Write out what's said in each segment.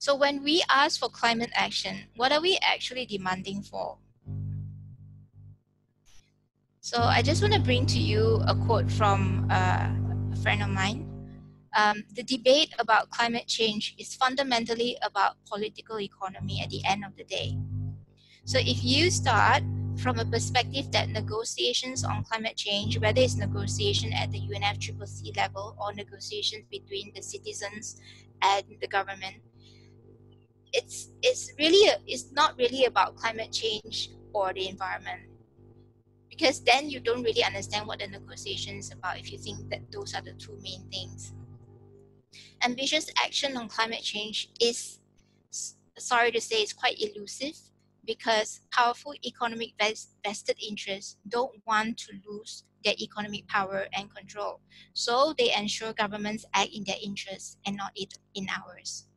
So when we ask for climate action, what are we actually demanding for? So I just want to bring to you a quote from uh, a friend of mine. Um, the debate about climate change is fundamentally about political economy at the end of the day. So if you start from a perspective that negotiations on climate change, whether it's negotiation at the UNFCCC level or negotiations between the citizens and the government, it's it's really it's not really about climate change or the environment. Because then you don't really understand what the negotiation is about if you think that those are the two main things. Ambitious action on climate change is sorry to say it's quite elusive because powerful economic vested interests don't want to lose their economic power and control. So they ensure governments act in their interests and not in ours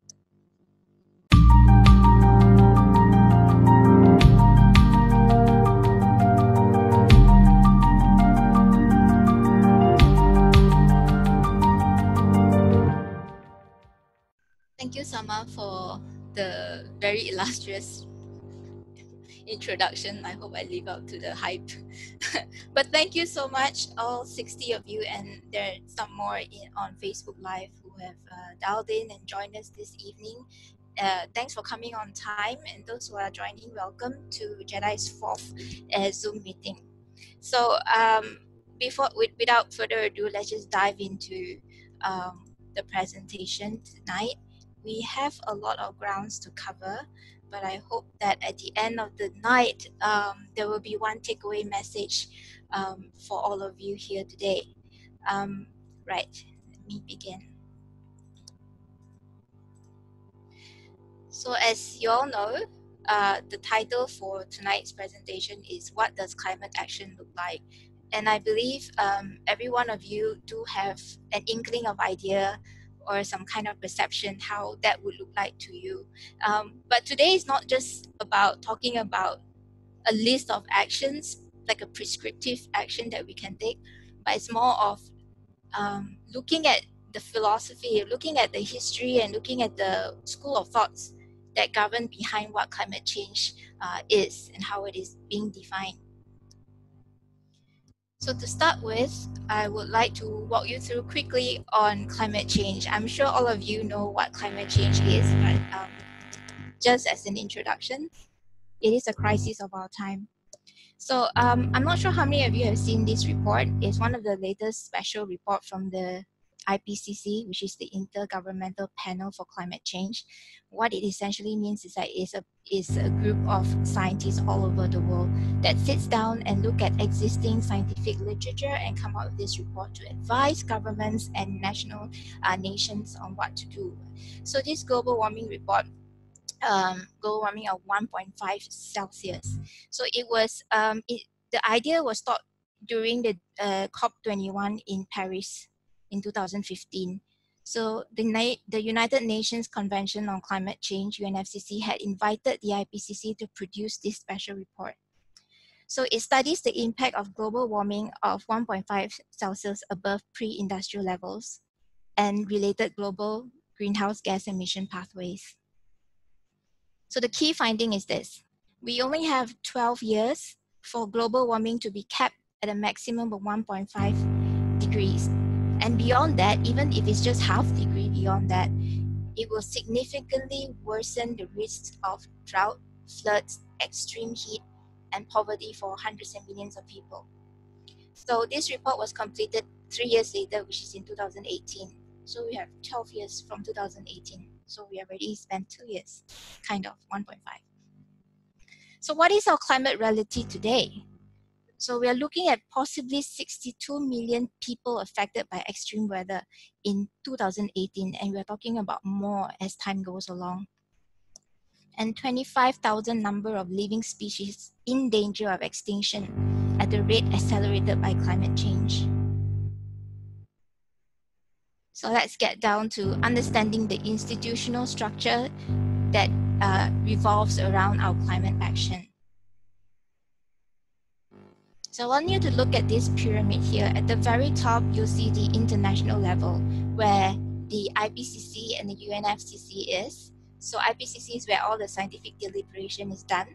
you, Sama, for the very illustrious introduction. I hope I live up to the hype. but thank you so much, all 60 of you, and there are some more in, on Facebook Live who have uh, dialed in and joined us this evening. Uh, thanks for coming on time, and those who are joining, welcome to Jedi's fourth uh, Zoom meeting. So, um, before without further ado, let's just dive into um, the presentation tonight we have a lot of grounds to cover, but I hope that at the end of the night, um, there will be one takeaway message um, for all of you here today. Um, right, let me begin. So as you all know, uh, the title for tonight's presentation is What Does Climate Action Look Like? And I believe um, every one of you do have an inkling of idea or some kind of perception how that would look like to you. Um, but today is not just about talking about a list of actions, like a prescriptive action that we can take, but it's more of um, looking at the philosophy, looking at the history, and looking at the school of thoughts that govern behind what climate change uh, is and how it is being defined. So to start with, I would like to walk you through quickly on climate change. I'm sure all of you know what climate change is, but um, just as an introduction, it is a crisis of our time. So um, I'm not sure how many of you have seen this report. It's one of the latest special report from the IPCC, which is the Intergovernmental Panel for Climate Change. What it essentially means is that it's a, it's a group of scientists all over the world that sits down and look at existing scientific literature and come out with this report to advise governments and national uh, nations on what to do. So this global warming report um, global warming of 1.5 Celsius. So it was, um, it, the idea was thought during the uh, COP21 in Paris in 2015. So the, the United Nations Convention on Climate Change, UNFCCC, had invited the IPCC to produce this special report. So it studies the impact of global warming of 1.5 Celsius above pre-industrial levels and related global greenhouse gas emission pathways. So the key finding is this. We only have 12 years for global warming to be kept at a maximum of 1.5 degrees and beyond that, even if it's just half degree beyond that, it will significantly worsen the risks of drought, floods, extreme heat, and poverty for hundreds of millions of people. So this report was completed three years later, which is in 2018. So we have 12 years from 2018. So we already spent two years, kind of 1.5. So what is our climate reality today? So we are looking at possibly 62 million people affected by extreme weather in 2018, and we're talking about more as time goes along. And 25,000 number of living species in danger of extinction at a rate accelerated by climate change. So let's get down to understanding the institutional structure that uh, revolves around our climate action. So I want you to look at this pyramid here. At the very top, you'll see the international level where the IPCC and the UNFCCC is. So IPCC is where all the scientific deliberation is done.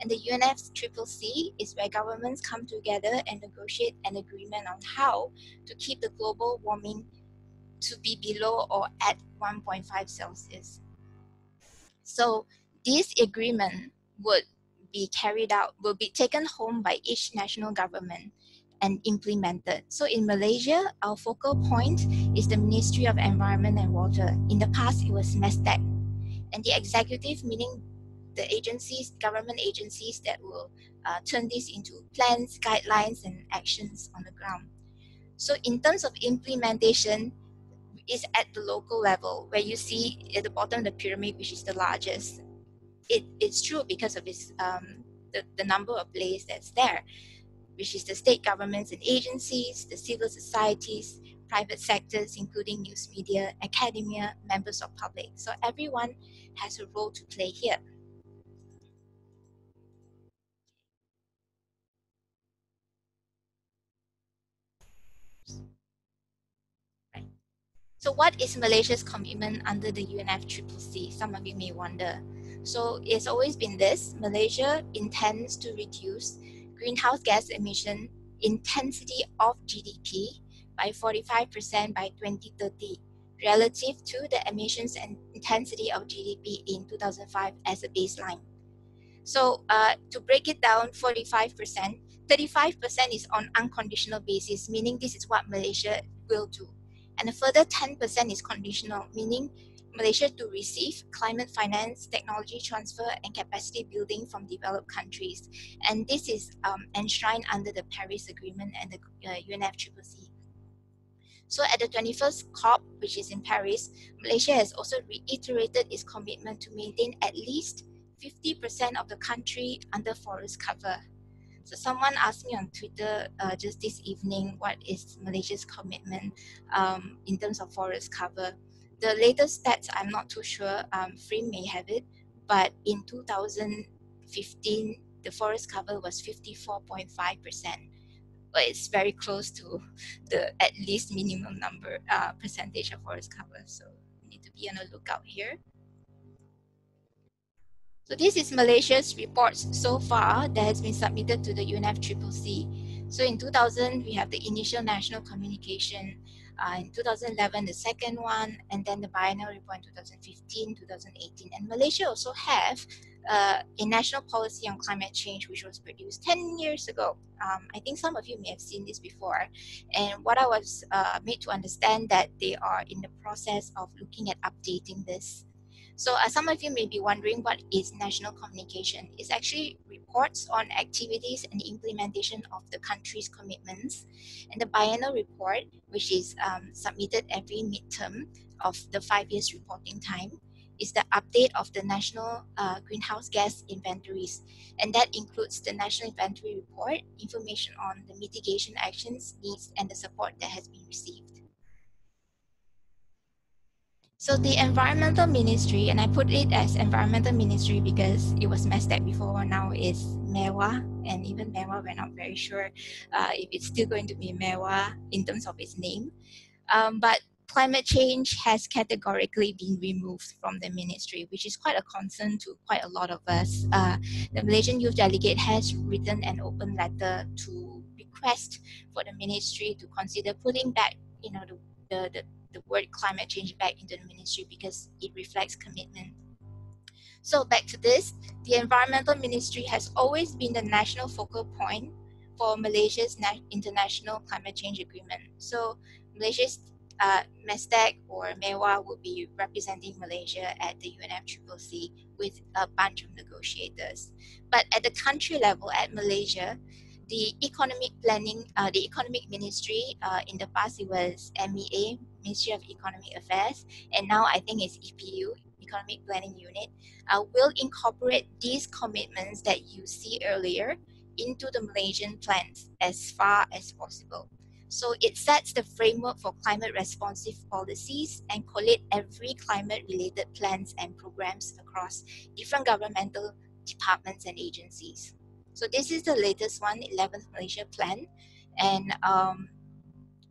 And the UNFCCC is where governments come together and negotiate an agreement on how to keep the global warming to be below or at 1.5 Celsius. So this agreement would be carried out, will be taken home by each national government and implemented. So in Malaysia, our focal point is the Ministry of Environment and Water. In the past, it was MESTECC. And the executive, meaning the agencies, government agencies that will uh, turn this into plans, guidelines, and actions on the ground. So in terms of implementation, is at the local level where you see at the bottom of the pyramid, which is the largest. It, it's true because of its um, the, the number of players that's there which is the state governments and agencies, the civil societies, private sectors, including news media, academia, members of public. So everyone has a role to play here. So what is Malaysia's commitment under the UNFCCC? Some of you may wonder. So it's always been this, Malaysia intends to reduce greenhouse gas emission intensity of GDP by 45% by 2030 relative to the emissions and intensity of GDP in 2005 as a baseline. So uh, to break it down, 45%, 35% is on unconditional basis, meaning this is what Malaysia will do. And a further 10% is conditional, meaning Malaysia to receive climate finance, technology transfer, and capacity building from developed countries. And this is um, enshrined under the Paris Agreement and the uh, UNFCCC. So at the 21st COP, which is in Paris, Malaysia has also reiterated its commitment to maintain at least 50% of the country under forest cover. So someone asked me on Twitter uh, just this evening, what is Malaysia's commitment um, in terms of forest cover? The latest stats, I'm not too sure. Um, FRIM may have it, but in 2015, the forest cover was 54.5%. But it's very close to the at least minimum number uh, percentage of forest cover. So we need to be on the lookout here. So this is Malaysia's reports so far that has been submitted to the UNFCCC. So in 2000, we have the initial national communication uh, in 2011 the second one and then the biennial report in 2015 2018 and malaysia also have uh, a national policy on climate change which was produced 10 years ago. Um, i think some of you may have seen this before. And what i was uh, made to understand that they are in the process of looking at updating this so uh, some of you may be wondering what is national communication. It's actually reports on activities and implementation of the country's commitments. And the biennial report, which is um, submitted every midterm of the five years reporting time, is the update of the national uh, greenhouse gas inventories. And that includes the national inventory report, information on the mitigation actions, needs, and the support that has been received. So the environmental ministry, and I put it as environmental ministry because it was MESTECC before, now it's MEWA, and even MEWA, we're not very sure uh, if it's still going to be MEWA in terms of its name. Um, but climate change has categorically been removed from the ministry, which is quite a concern to quite a lot of us. Uh, the Malaysian Youth Delegate has written an open letter to request for the ministry to consider putting back, you know, the, the, the the word climate change back into the ministry because it reflects commitment. So back to this, the environmental ministry has always been the national focal point for Malaysia's international climate change agreement. So Malaysia's uh, MESTECC or MEWA will be representing Malaysia at the UNFCCC with a bunch of negotiators. But at the country level, at Malaysia, the economic planning, uh, the economic ministry, uh, in the past it was MEA, Ministry of Economic Affairs, and now I think it's EPU, Economic Planning Unit, uh, will incorporate these commitments that you see earlier into the Malaysian plans as far as possible. So it sets the framework for climate responsive policies and collate every climate related plans and programs across different governmental departments and agencies. So this is the latest one, 11th Malaysia Plan. And um,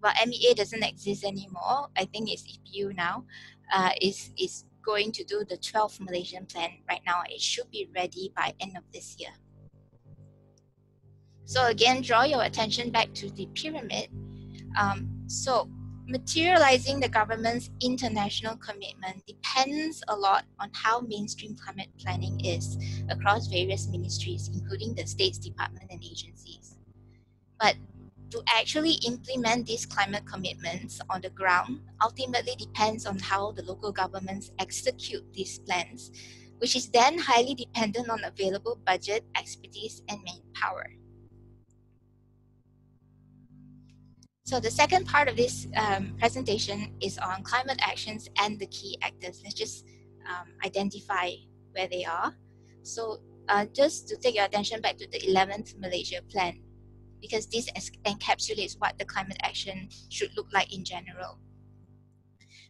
well, MEA doesn't exist anymore. I think it's EPU now. Uh, is is going to do the 12th Malaysian plan right now. It should be ready by end of this year. So again, draw your attention back to the pyramid. Um, so materializing the government's international commitment depends a lot on how mainstream climate planning is across various ministries, including the State's Department and agencies. But to actually implement these climate commitments on the ground ultimately depends on how the local governments execute these plans, which is then highly dependent on available budget, expertise, and manpower. So the second part of this um, presentation is on climate actions and the key actors. Let's just um, identify where they are. So uh, just to take your attention back to the 11th Malaysia Plan, because this encapsulates what the climate action should look like in general.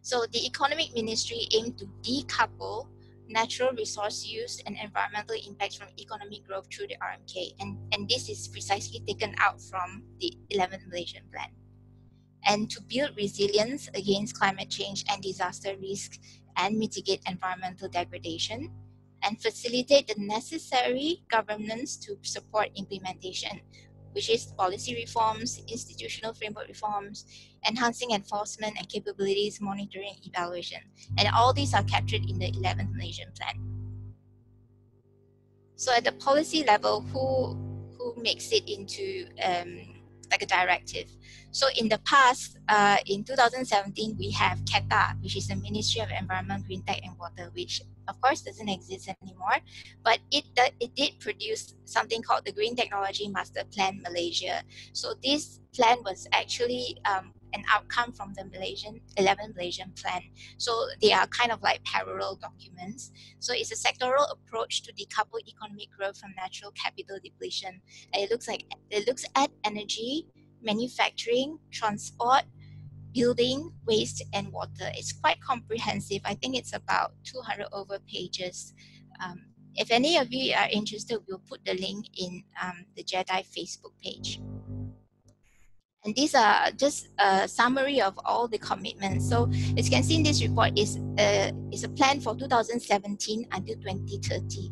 So the Economic Ministry aimed to decouple natural resource use and environmental impacts from economic growth through the RMK. And, and this is precisely taken out from the 11th Malaysian Plan. And to build resilience against climate change and disaster risk and mitigate environmental degradation, and facilitate the necessary governance to support implementation which is policy reforms, institutional framework reforms, enhancing enforcement and capabilities monitoring evaluation. And all these are captured in the 11th Malaysian Plan. So at the policy level, who, who makes it into um, like a directive? So in the past, uh, in 2017, we have KeTTHA, which is the Ministry of Environment, Green Tech and Water, which of course doesn't exist anymore, but it, it did produce something called the Green Technology Master Plan Malaysia. So this plan was actually um, an outcome from the Malaysian 11 Malaysian plan. So they are kind of like parallel documents. So it's a sectoral approach to decouple economic growth from natural capital depletion. And it looks like it looks at energy, manufacturing, transport, building, waste, and water. It's quite comprehensive. I think it's about 200 over pages. Um, if any of you are interested, we'll put the link in um, the JEDI Facebook page. And these are just a summary of all the commitments. So as you can see in this report, is a, is a plan for 2017 until 2030.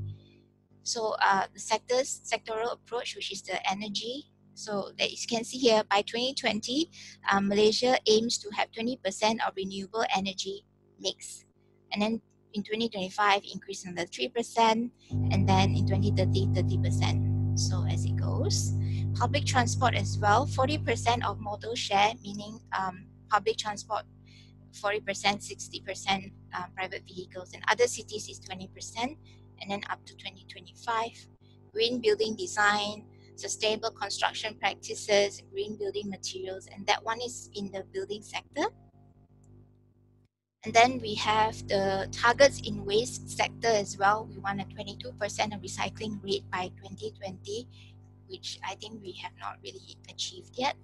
So uh, the sectors, sectoral approach, which is the energy, so as you can see here, by 2020, um, Malaysia aims to have 20% of renewable energy mix. And then in 2025, increase another 3%, and then in 2030, 30%. So as it goes, public transport as well, 40% of modal share, meaning um, public transport 40%, 60% um, private vehicles, and other cities is 20%, and then up to 2025. Green building design, sustainable construction practices, green building materials, and that one is in the building sector. And then we have the targets in waste sector as well. We want a 22% of recycling rate by 2020, which I think we have not really achieved yet.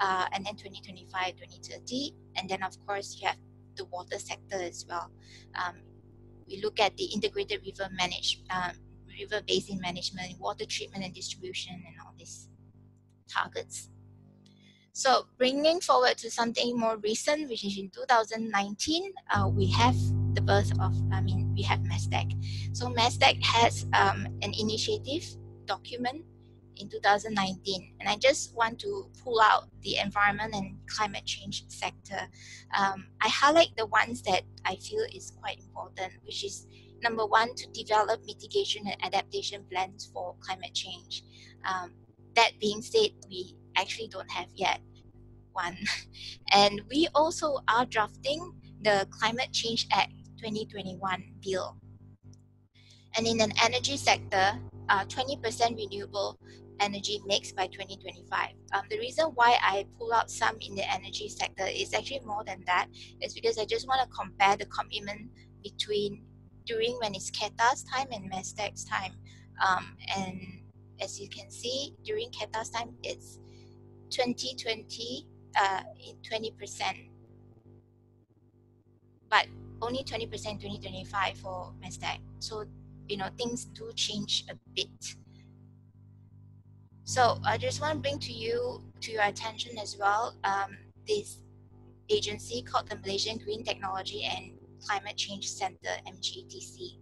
Uh, and then 2025, 2030. And then of course you have the water sector as well. Um, we look at the integrated river management. um, river basin management, water treatment and distribution, and all these targets. So bringing forward to something more recent, which is in 2019, uh, we have the birth of, I mean, we have MESTECC. So MESTECC has um, an initiative document in 2019. And I just want to pull out the environment and climate change sector. Um, I highlight the ones that I feel is quite important, which is number one, to develop mitigation and adaptation plans for climate change. Um, that being said, we actually don't have yet one. And we also are drafting the Climate Change Act 2021 bill. And in an energy sector, uh, 20% renewable energy mix by 2025. Um, the reason why I pull out some in the energy sector is actually more than that. Is because I just want to compare the commitment between during when it's KeTTHA's time and MESTECC's time. Um, and as you can see, during KeTTHA's time, it's 2020, uh, 20%, but only 20% 2025 for MESTECC. So, you know, things do change a bit. So I just want to bring to you, to your attention as well, um, this agency called the Malaysian Green Technology and Climate Change Center, MGTC.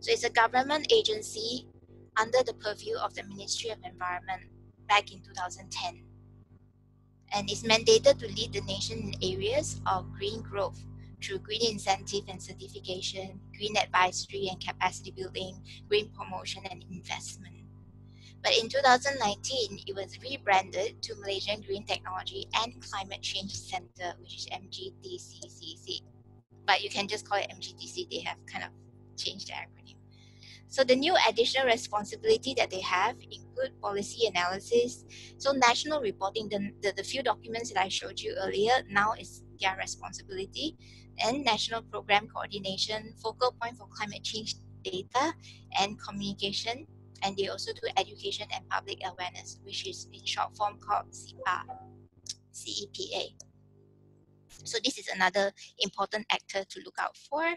So it's a government agency under the purview of the Ministry of Environment back in 2010 and is mandated to lead the nation in areas of green growth through green incentive and certification, green advisory and capacity building, green promotion and investment. But in 2019, it was rebranded to Malaysian Green Technology and Climate Change Center, which is MGTCCC. But you can just call it MGTC, they have kind of changed the acronym. So the new additional responsibility that they have include policy analysis. So national reporting, the, the, the few documents that I showed you earlier, now is their responsibility and national program coordination, focal point for climate change data and communication. And they also do education and public awareness, which is in short form called CEPA, CEPA. So this is another important actor to look out for.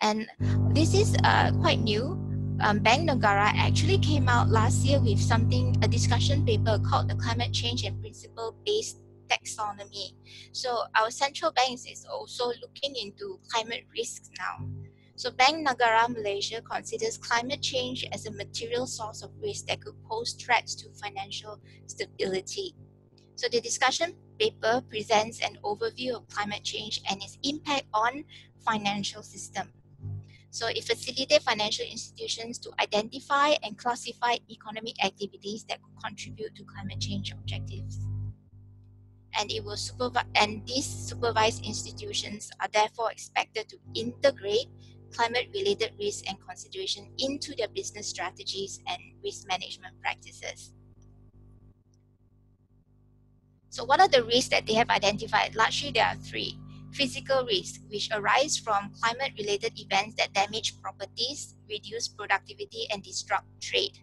And this is uh, quite new. Um, Bank Negara actually came out last year with something, a discussion paper called the Climate Change and Principle-Based Taxonomy. So our central banks is also looking into climate risks now. So Bank Negara Malaysia considers climate change as a material source of risk that could pose threats to financial stability. So the discussion paper presents an overview of climate change and its impact on financial system. So it facilitates financial institutions to identify and classify economic activities that could contribute to climate change objectives. And it will supervise and these supervised institutions are therefore expected to integrate climate-related risks and consideration into their business strategies and risk management practices. So what are the risks that they have identified? Largely there are three physical risks, which arise from climate related events that damage properties, reduce productivity, and disrupt trade.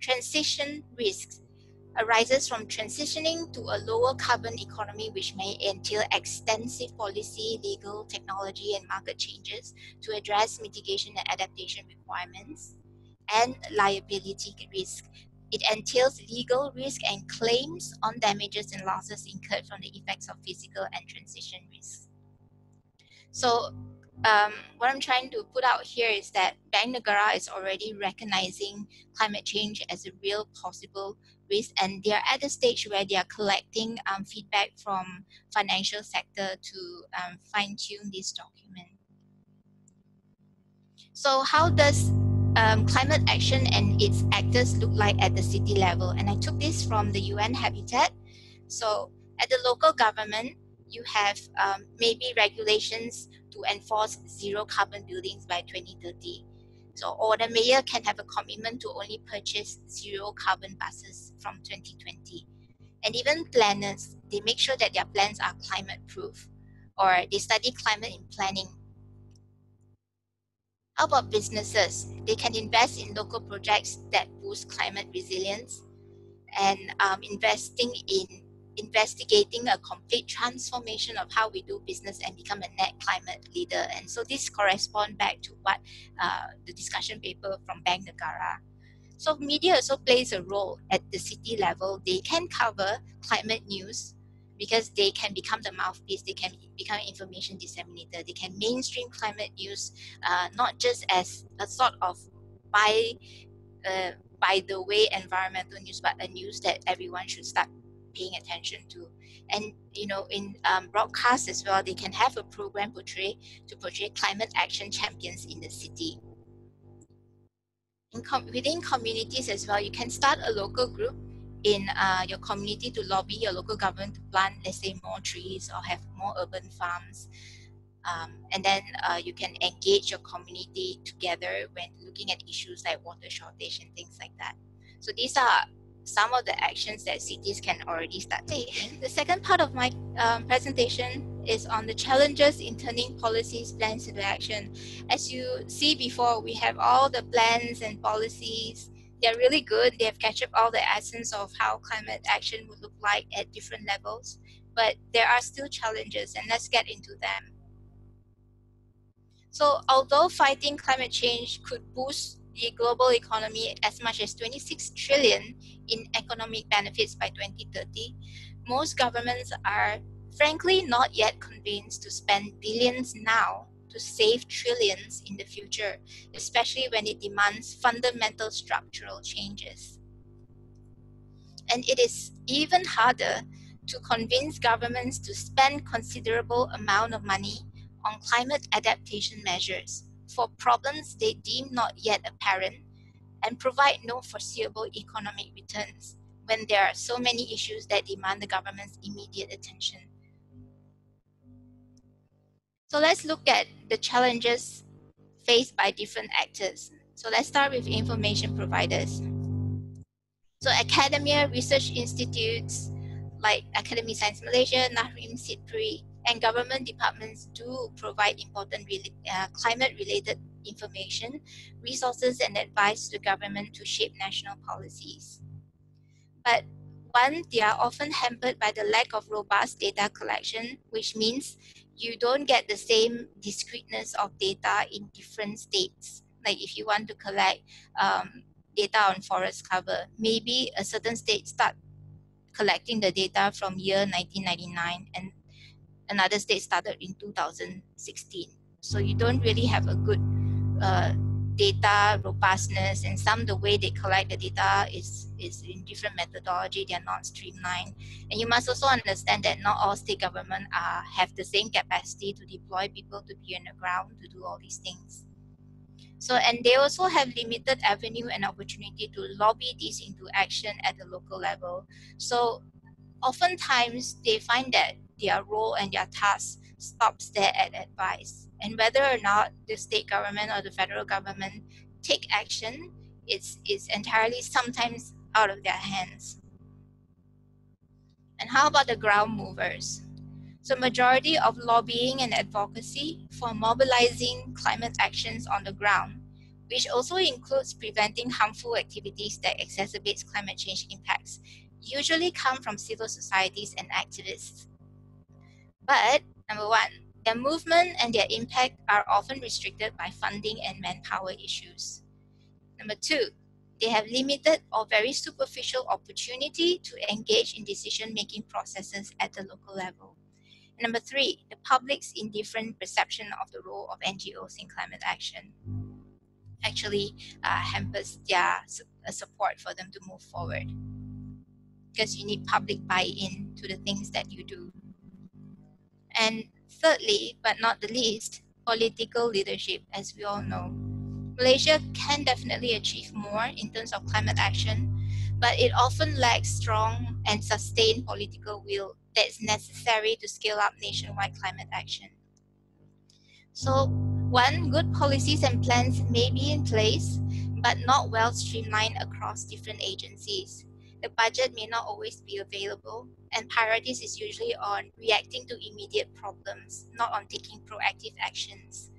Transition risks arises from transitioning to a lower carbon economy, which may entail extensive policy, legal, technology, and market changes to address mitigation and adaptation requirements. And liability risk, it entails legal risk and claims on damages and losses incurred from the effects of physical and transition risks. So um, what I'm trying to put out here is that Bank Negara is already recognizing climate change as a real possible risk and they're at the stage where they are collecting um, feedback from financial sector to um, fine tune this document. So how does um, climate action and its actors look like at the city level. And I took this from the UN Habitat. So at the local government, you have um, maybe regulations to enforce zero carbon buildings by 2030. So, or the mayor can have a commitment to only purchase zero carbon buses from 2020. And even planners, they make sure that their plans are climate proof or they study climate in planning how about businesses? They can invest in local projects that boost climate resilience and um, investing in investigating a complete transformation of how we do business and become a net climate leader. And so this corresponds back to what uh, the discussion paper from Bank Negara. So media also plays a role at the city level. They can cover climate news because they can become the mouthpiece, they can become information disseminator, they can mainstream climate news, uh, not just as a sort of by uh, by the way environmental news, but a news that everyone should start paying attention to. And you know, in um, broadcast as well, they can have a program portray to portray climate action champions in the city. In com- within communities as well, you can start a local group in uh, your community to lobby your local government to plant, let's say, more trees or have more urban farms. Um, and then uh, you can engage your community together when looking at issues like water shortage and things like that. So these are some of the actions that cities can already start taking. The second part of my um, presentation is on the challenges in turning policies, plans into action. As you see before, we have all the plans and policies they're really good. They have captured all the essence of how climate action would look like at different levels, but there are still challenges, and let's get into them. So, although fighting climate change could boost the global economy as much as 26 trillion in economic benefits by 2030, most governments are frankly not yet convinced to spend billions now to save trillions in the future, especially when it demands fundamental structural changes. And it is even harder to convince governments to spend considerable amount of money on climate adaptation measures for problems they deem not yet apparent and provide no foreseeable economic returns when there are so many issues that demand the government's immediate attention. So let's look at the challenges faced by different actors. So let's start with information providers. So academia, research institutes like Academy Science Malaysia, NAHRIM, SIDPRI, and government departments do provide important uh, climate-related information, resources, and advice to government to shape national policies. But one, they are often hampered by the lack of robust data collection, which means you don't get the same discreteness of data in different states. Like if you want to collect um, data on forest cover, maybe a certain state start collecting the data from year 1999 and another state started in 2016. So you don't really have a good uh, data robustness and some the way they collect the data is in different methodology they're not streamlined and you must also understand that not all state government are have the same capacity to deploy people to be on the ground to do all these things. So and they also have limited avenue and opportunity to lobby this into action at the local level. So oftentimes they find that their role and their task stops there at advice. And whether or not the state government or the federal government take action it's, it's entirely sometimes out of their hands. And how about the ground movers? So majority of lobbying and advocacy for mobilizing climate actions on the ground, which also includes preventing harmful activities that exacerbates climate change impacts, usually come from civil societies and activists. But number one, their movement and their impact are often restricted by funding and manpower issues. Number two, they have limited or very superficial opportunity to engage in decision-making processes at the local level. number three, the public's indifferent perception of the role of NGOs in climate action actually uh, hampers their uh, support for them to move forward because you need public buy-in to the things that you do. And thirdly, but not the least, political leadership, as we all know. Malaysia can definitely achieve more in terms of climate action, but it often lacks strong and sustained political will that is necessary to scale up nationwide climate action. So, one, good policies and plans may be in place, but not well streamlined across different agencies. The budget may not always be available, and priorities is usually on reacting to immediate problems, not on taking proactive actions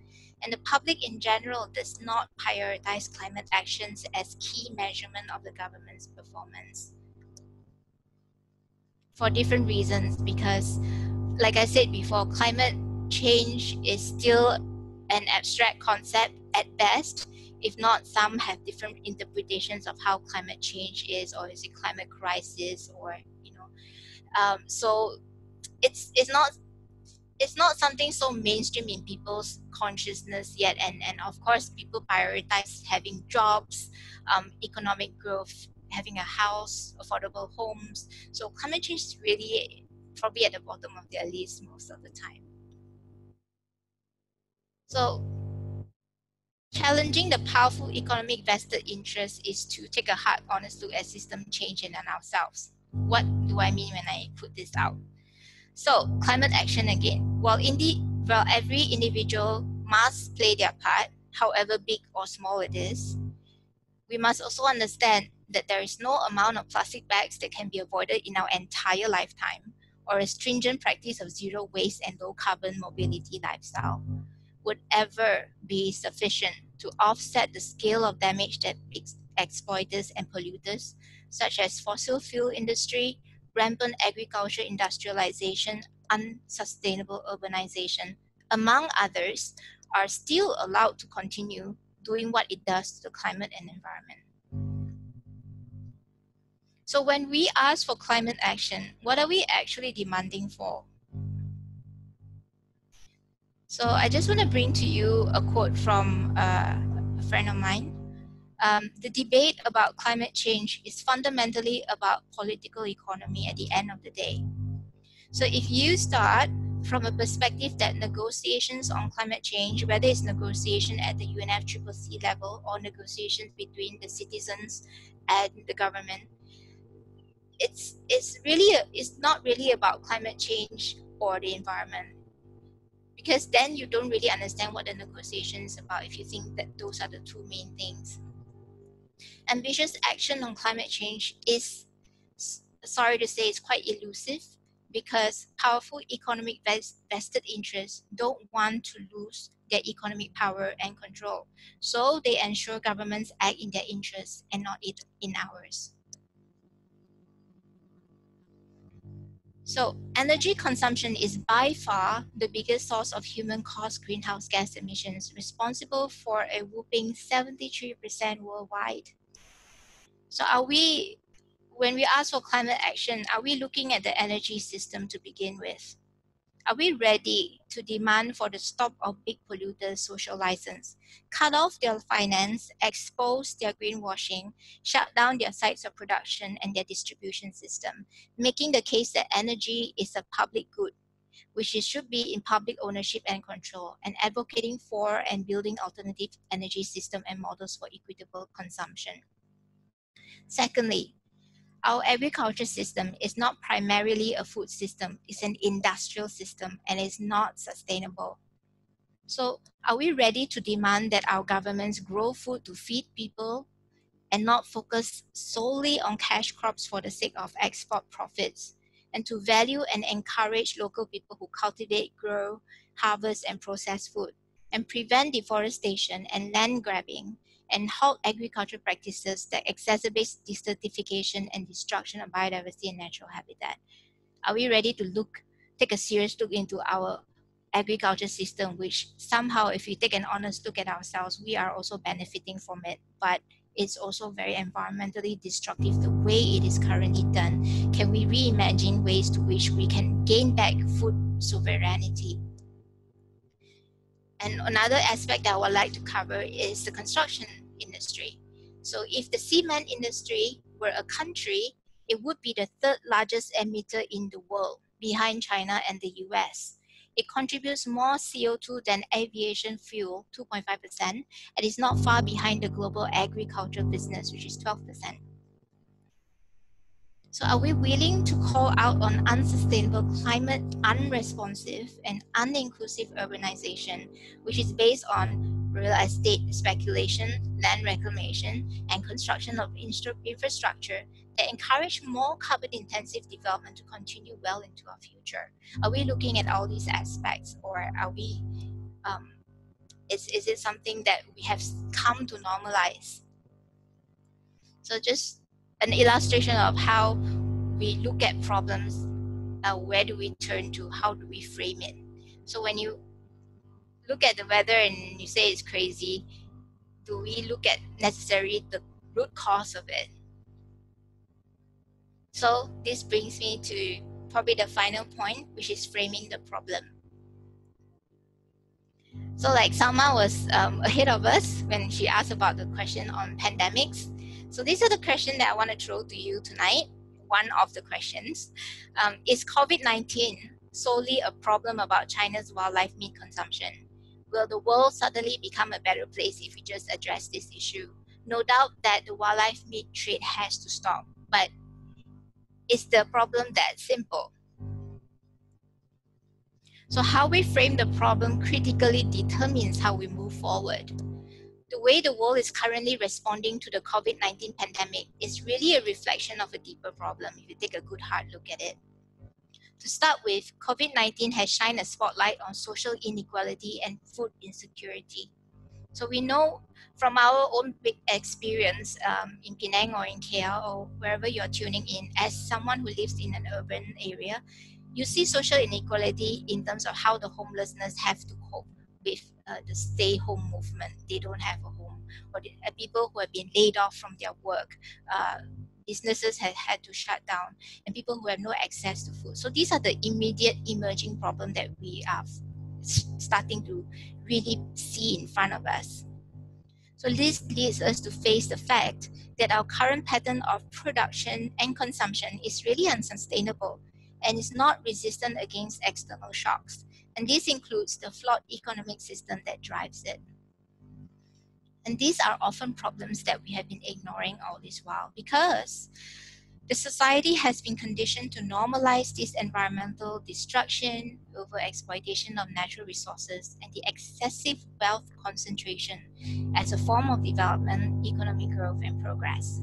and the public in general does not prioritize climate actions as key measurement of the government's performance for different reasons because like i said before climate change is still an abstract concept at best. If not some have different interpretations of how climate change is or is it climate crisis or you know um, so it's it's not it's not something so mainstream in people's consciousness yet and and of course people prioritize having jobs um, economic growth having a house affordable homes. So climate change is really probably at the bottom of their list most of the time. So challenging the powerful economic vested interest is to take a hard honest look at system change in ourselves. What do i mean when i put this out so climate action again. While indeed, well, every individual must play their part, however big or small it is, we must also understand that there is no amount of plastic bags that can be avoided in our entire lifetime, or a stringent practice of zero waste and low carbon mobility lifestyle would ever be sufficient to offset the scale of damage that exploiters and polluters, such as fossil fuel industry, rampant agriculture industrialization, unsustainable urbanization, among others, are still allowed to continue doing what it does to the climate and environment. So when we ask for climate action, what are we actually demanding for? So I just want to bring to you a quote from uh, a friend of mine. Um, the debate about climate change is fundamentally about political economy at the end of the day. So if you start from a perspective that negotiations on climate change, whether it's negotiation at the UNFCCC level or negotiations between the citizens and the government, it's it's really a, it's not really about climate change or the environment because then you don't really understand what the negotiation is about if you think that those are the two main things ambitious action on climate change is sorry to say it's quite elusive because powerful economic vested interests don't want to lose their economic power and control so they ensure governments act in their interests and not in ours So energy consumption is by far the biggest source of human caused greenhouse gas emissions, responsible for a whooping 73% worldwide. So are we, when we ask for climate action, are we looking at the energy system to begin with? Are we ready to demand for the stop of big polluters social license, cut off their finance, expose their greenwashing, shut down their sites of production and their distribution system, making the case that energy is a public good, which should be in public ownership and control, and advocating for and building alternative energy system and models for equitable consumption. Secondly, our agriculture system is not primarily a food system, it's an industrial system and it's not sustainable. So are we ready to demand that our governments grow food to feed people and not focus solely on cash crops for the sake of export profits and to value and encourage local people who cultivate, grow, harvest and process food and prevent deforestation and land grabbing and halt agricultural practices that exacerbate desertification and destruction of biodiversity and natural habitat? Are we ready to look, take a serious look into our agriculture system, which somehow, if we take an honest look at ourselves, we are also benefiting from it, but it's also very environmentally destructive the way it is currently done. Can we reimagine ways to which we can gain back food sovereignty and another aspect that I would like to cover is the construction industry. So if the cement industry were a country, it would be the third largest emitter in the world behind China and the US. It contributes more CO2 than aviation fuel, 2.5%, and is not far behind the global agriculture business, which is 12%. So are we willing to call out on unsustainable climate unresponsive and uninclusive urbanization, which is based on real estate speculation, land reclamation, and construction of infrastructure that encourage more carbon intensive development to continue well into our future? Are we looking at all these aspects or are we, um, is, is it something that we have come to normalize? So just an illustration of how we look at problems uh, where do we turn to how do we frame it. So when you look at the weather and you say it's crazy do we look at necessarily the root cause of it? So this brings me to probably the final point which is framing the problem. So like Salma was um, ahead of us when she asked about the question on pandemics so these are the questions that I want to throw to you tonight. One of the questions um, is COVID-19 solely a problem about China's wildlife meat consumption? Will the world suddenly become a better place if we just address this issue? No doubt that the wildlife meat trade has to stop, but is the problem that simple? So how we frame the problem critically determines how we move forward the way the world is currently responding to the COVID 19 pandemic is really a reflection of a deeper problem if you take a good hard look at it. To start with, COVID 19 has shined a spotlight on social inequality and food insecurity. So we know from our own big experience um, in Penang or in KL or wherever you're tuning in, as someone who lives in an urban area, you see social inequality in terms of how the homelessness have to cope with uh, the stay home movement. They don't have a home, or the, uh, people who have been laid off from their work. Uh, businesses have had to shut down, and people who have no access to food. So these are the immediate emerging problem that we are starting to really see in front of us. So this leads us to face the fact that our current pattern of production and consumption is really unsustainable and is not resistant against external shocks. And this includes the flawed economic system that drives it. And these are often problems that we have been ignoring all this while because the society has been conditioned to normalize this environmental destruction, over exploitation of natural resources, and the excessive wealth concentration as a form of development, economic growth, and progress.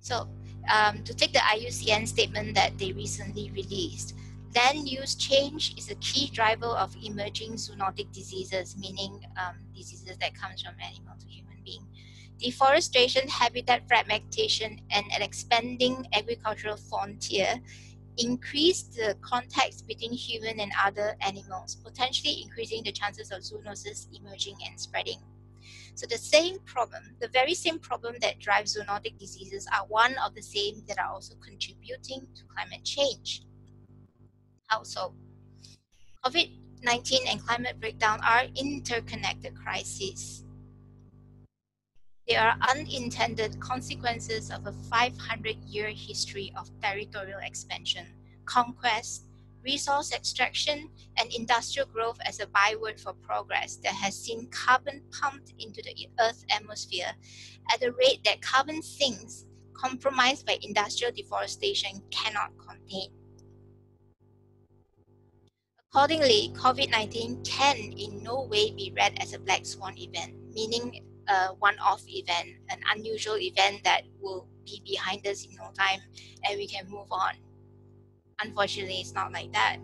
So, um, to take the IUCN statement that they recently released, land use change is a key driver of emerging zoonotic diseases, meaning um, diseases that comes from animal to human being deforestation, habitat fragmentation, and an expanding agricultural frontier increase the contacts between human and other animals, potentially increasing the chances of zoonosis emerging and spreading. So the same problem, the very same problem that drives zoonotic diseases are one of the same that are also contributing to climate change. How so? COVID-19 and climate breakdown are interconnected crises. They are unintended consequences of a 500 year history of territorial expansion, conquest, resource extraction, and industrial growth as a byword for progress that has seen carbon pumped into the Earth's atmosphere at a rate that carbon sinks, compromised by industrial deforestation, cannot contain. Accordingly, COVID 19 can in no way be read as a black swan event, meaning a one-off event, an unusual event that will be behind us in no time and we can move on. Unfortunately, it's not like that.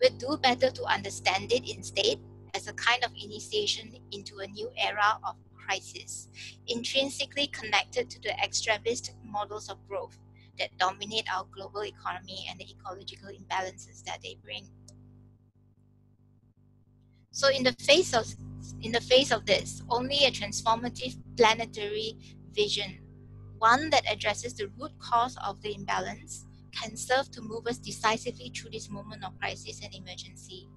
We'd do better to understand it instead as a kind of initiation into a new era of crisis, intrinsically connected to the extremist models of growth that dominate our global economy and the ecological imbalances that they bring. So in the face of in the face of this, only a transformative planetary vision, one that addresses the root cause of the imbalance, can serve to move us decisively through this moment of crisis and emergency.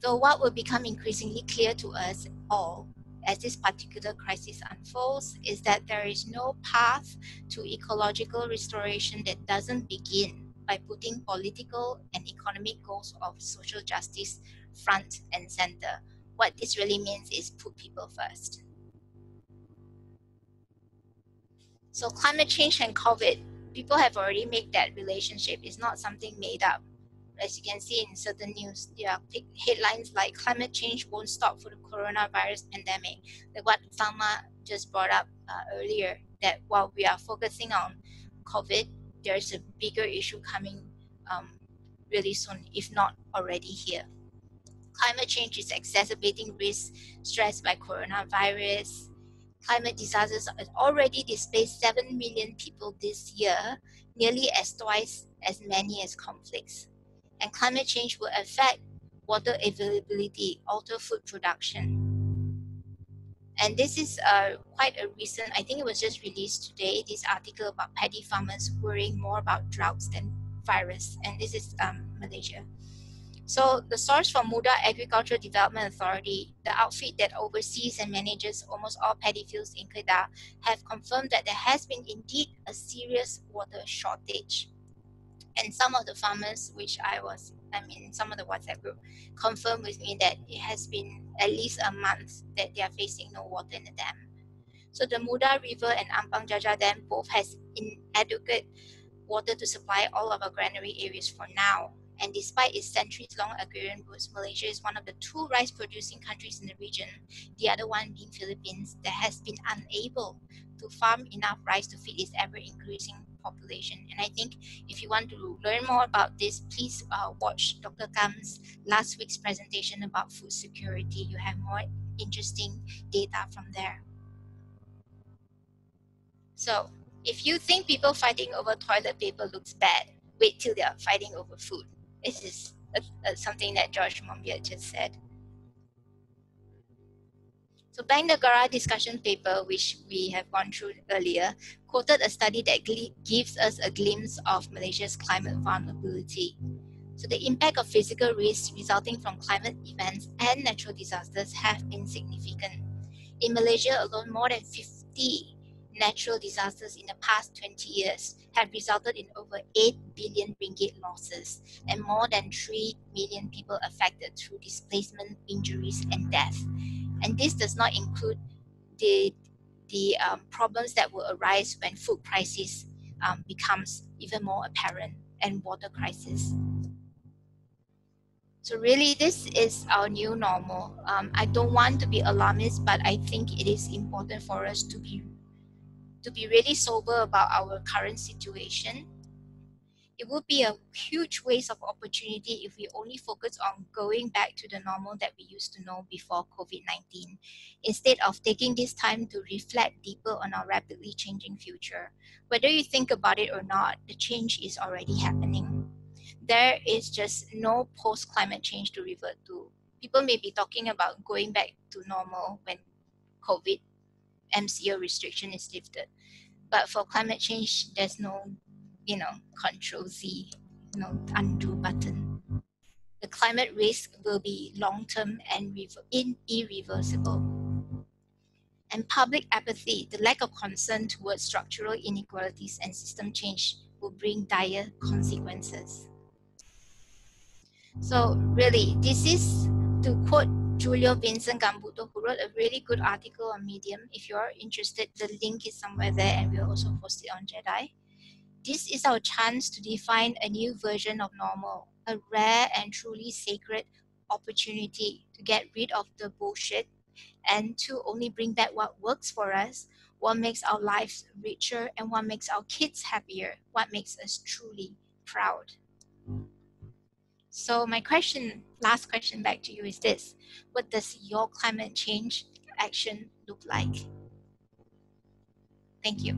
Though what will become increasingly clear to us all as this particular crisis unfolds is that there is no path to ecological restoration that doesn't begin by putting political and economic goals of social justice front and center. What this really means is put people first. So climate change and COVID, people have already made that relationship. It's not something made up. As you can see in certain news, there are headlines like climate change won't stop for the coronavirus pandemic. Like what Salma just brought up uh, earlier, that while we are focusing on COVID, there's a bigger issue coming um, really soon, if not already here climate change is exacerbating risks stressed by coronavirus. Climate disasters already displaced 7 million people this year, nearly as twice as many as conflicts. And climate change will affect water availability, alter food production. And this is uh, quite a recent, I think it was just released today, this article about paddy farmers worrying more about droughts than virus. And this is um, Malaysia. So the source from Muda Agricultural Development Authority, the outfit that oversees and manages almost all paddy fields in Kedah, have confirmed that there has been indeed a serious water shortage. And some of the farmers, which I was, I mean, some of the WhatsApp group, confirmed with me that it has been at least a month that they are facing no water in the dam. So the Muda River and Ampang Jaja Dam both has inadequate water to supply all of our granary areas for now and despite its centuries-long agrarian roots, Malaysia is one of the two rice-producing countries in the region, the other one being Philippines, that has been unable to farm enough rice to feed its ever-increasing population. And I think if you want to learn more about this, please uh, watch Dr. Kam's last week's presentation about food security. You have more interesting data from there. So if you think people fighting over toilet paper looks bad, wait till they're fighting over food. This is a, a, something that George Monbiot just said. So Bank Negara discussion paper, which we have gone through earlier, quoted a study that gives us a glimpse of Malaysia's climate vulnerability. So the impact of physical risks resulting from climate events and natural disasters have been significant. In Malaysia alone, more than 50 natural disasters in the past 20 years have resulted in over 8 billion ringgit losses and more than 3 million people affected through displacement, injuries, and death. And this does not include the, the um, problems that will arise when food crisis um, becomes even more apparent and water crisis. So really, this is our new normal. Um, I don't want to be alarmist, but I think it is important for us to be to be really sober about our current situation. It would be a huge waste of opportunity if we only focus on going back to the normal that we used to know before COVID-19, instead of taking this time to reflect deeper on our rapidly changing future. Whether you think about it or not, the change is already happening. There is just no post-climate change to revert to. People may be talking about going back to normal when COVID MCO restriction is lifted. But for climate change, there's no, you know, control Z, no undo button. The climate risk will be long-term and in irreversible. And public apathy, the lack of concern towards structural inequalities and system change will bring dire consequences. So really, this is to quote Julio Vincent Gambuto, who wrote a really good article on Medium. If you're interested, the link is somewhere there and we'll also post it on Jedi. This is our chance to define a new version of normal, a rare and truly sacred opportunity to get rid of the bullshit and to only bring back what works for us, what makes our lives richer, and what makes our kids happier, what makes us truly proud. So my question, last question back to you is this. What does your climate change action look like? Thank you.